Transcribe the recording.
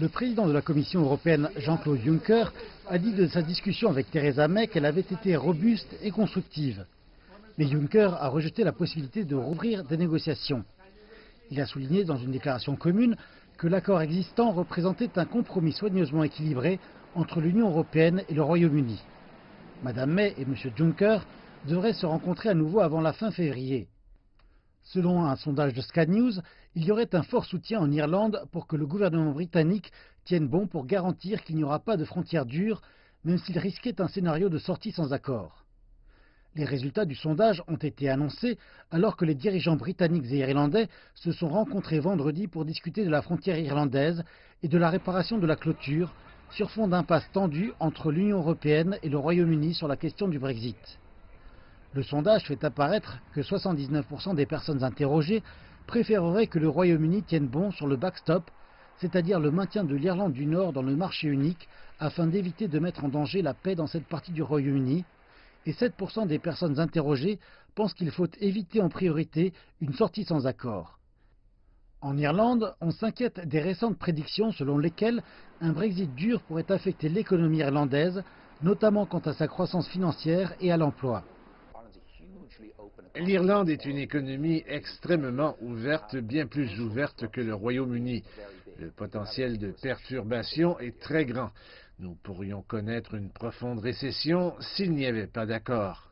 Le président de la Commission européenne, Jean-Claude Juncker, a dit de sa discussion avec Theresa May qu'elle avait été robuste et constructive. Mais Juncker a rejeté la possibilité de rouvrir des négociations. Il a souligné dans une déclaration commune que l'accord existant représentait un compromis soigneusement équilibré entre l'Union européenne et le Royaume-Uni. Madame May et M. Juncker devraient se rencontrer à nouveau avant la fin février. Selon un sondage de Sky News, il y aurait un fort soutien en Irlande pour que le gouvernement britannique tienne bon pour garantir qu'il n'y aura pas de frontières dures, même s'il risquait un scénario de sortie sans accord. Les résultats du sondage ont été annoncés alors que les dirigeants britanniques et irlandais se sont rencontrés vendredi pour discuter de la frontière irlandaise et de la réparation de la clôture sur fond d'impasse tendue entre l'Union européenne et le Royaume-Uni sur la question du Brexit. Le sondage fait apparaître que 79% des personnes interrogées préféreraient que le Royaume-Uni tienne bon sur le backstop, c'est-à-dire le maintien de l'Irlande du Nord dans le marché unique, afin d'éviter de mettre en danger la paix dans cette partie du Royaume-Uni, et 7% des personnes interrogées pensent qu'il faut éviter en priorité une sortie sans accord. En Irlande, on s'inquiète des récentes prédictions selon lesquelles un Brexit dur pourrait affecter l'économie irlandaise, notamment quant à sa croissance financière et à l'emploi. L'Irlande est une économie extrêmement ouverte, bien plus ouverte que le Royaume-Uni. Le potentiel de perturbation est très grand. Nous pourrions connaître une profonde récession s'il n'y avait pas d'accord.